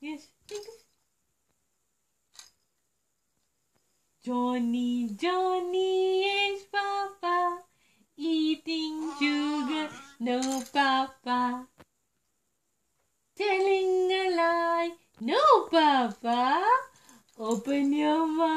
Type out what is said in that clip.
Yes. Johnny, Johnny is Papa eating sugar. No, Papa. Telling a lie. No, Papa. Open your mouth.